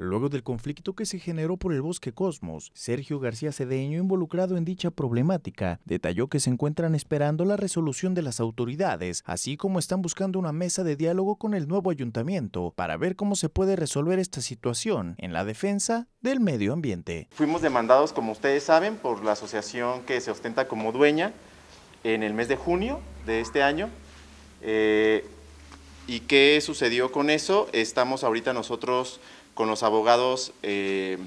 Luego del conflicto que se generó por el bosque Cosmos, Sergio García Cedeño, involucrado en dicha problemática, detalló que se encuentran esperando la resolución de las autoridades, así como están buscando una mesa de diálogo con el nuevo ayuntamiento para ver cómo se puede resolver esta situación en la defensa del medio ambiente. Fuimos demandados, como ustedes saben, por la asociación que se ostenta como dueña en el mes de junio de este año. Eh, ¿Y qué sucedió con eso? Estamos ahorita nosotros con los abogados eh,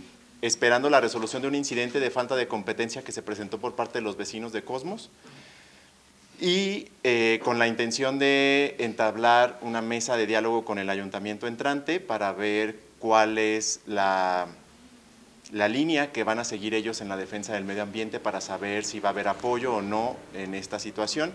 esperando la resolución de un incidente de falta de competencia que se presentó por parte de los vecinos de Cosmos y eh, con la intención de entablar una mesa de diálogo con el ayuntamiento entrante para ver cuál es la, la línea que van a seguir ellos en la defensa del medio ambiente para saber si va a haber apoyo o no en esta situación.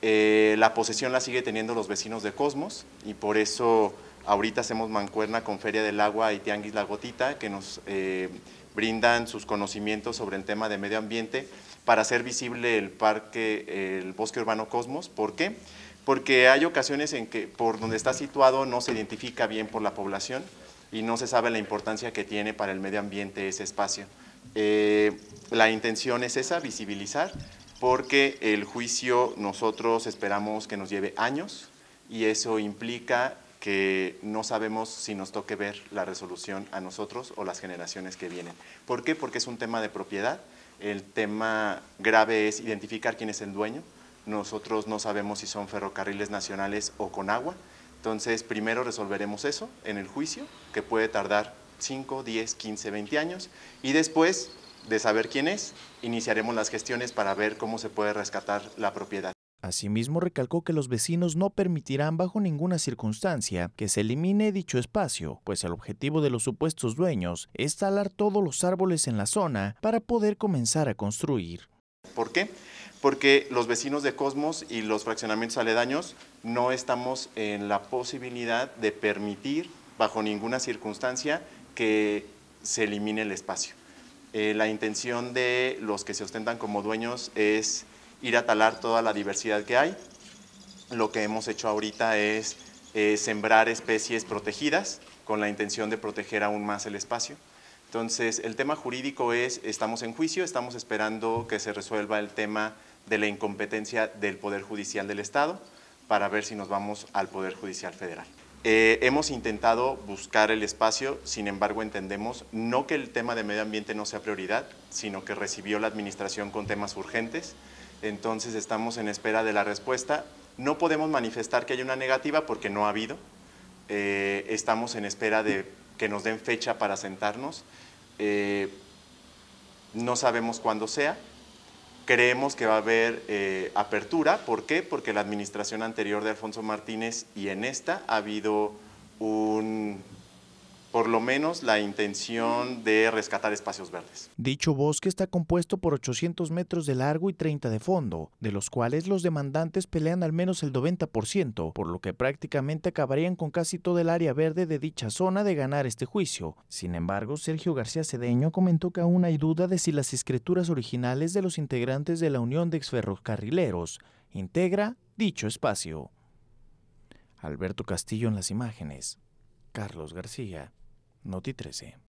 Eh, la posesión la sigue teniendo los vecinos de Cosmos y por eso Ahorita hacemos mancuerna con Feria del Agua y Tianguis La Gotita, que nos eh, brindan sus conocimientos sobre el tema de medio ambiente para hacer visible el parque, el bosque urbano Cosmos. ¿Por qué? Porque hay ocasiones en que por donde está situado no se identifica bien por la población y no se sabe la importancia que tiene para el medio ambiente ese espacio. Eh, la intención es esa, visibilizar, porque el juicio nosotros esperamos que nos lleve años y eso implica que no sabemos si nos toque ver la resolución a nosotros o las generaciones que vienen. ¿Por qué? Porque es un tema de propiedad. El tema grave es identificar quién es el dueño. Nosotros no sabemos si son ferrocarriles nacionales o con agua. Entonces, primero resolveremos eso en el juicio, que puede tardar 5, 10, 15, 20 años. Y después de saber quién es, iniciaremos las gestiones para ver cómo se puede rescatar la propiedad. Asimismo, recalcó que los vecinos no permitirán bajo ninguna circunstancia que se elimine dicho espacio, pues el objetivo de los supuestos dueños es talar todos los árboles en la zona para poder comenzar a construir. ¿Por qué? Porque los vecinos de Cosmos y los fraccionamientos aledaños no estamos en la posibilidad de permitir bajo ninguna circunstancia que se elimine el espacio. Eh, la intención de los que se ostentan como dueños es ir a talar toda la diversidad que hay. Lo que hemos hecho ahorita es eh, sembrar especies protegidas con la intención de proteger aún más el espacio. Entonces, el tema jurídico es, estamos en juicio, estamos esperando que se resuelva el tema de la incompetencia del Poder Judicial del Estado para ver si nos vamos al Poder Judicial Federal. Eh, hemos intentado buscar el espacio, sin embargo entendemos no que el tema de medio ambiente no sea prioridad, sino que recibió la administración con temas urgentes entonces estamos en espera de la respuesta. No podemos manifestar que hay una negativa porque no ha habido. Eh, estamos en espera de que nos den fecha para sentarnos. Eh, no sabemos cuándo sea. Creemos que va a haber eh, apertura. ¿Por qué? Porque la administración anterior de Alfonso Martínez y en esta ha habido un lo menos la intención de rescatar espacios verdes. Dicho bosque está compuesto por 800 metros de largo y 30 de fondo, de los cuales los demandantes pelean al menos el 90%, por lo que prácticamente acabarían con casi todo el área verde de dicha zona de ganar este juicio. Sin embargo, Sergio García Cedeño comentó que aún hay duda de si las escrituras originales de los integrantes de la Unión de Exferrocarrileros integra dicho espacio. Alberto Castillo en las imágenes. Carlos García. Noti 13.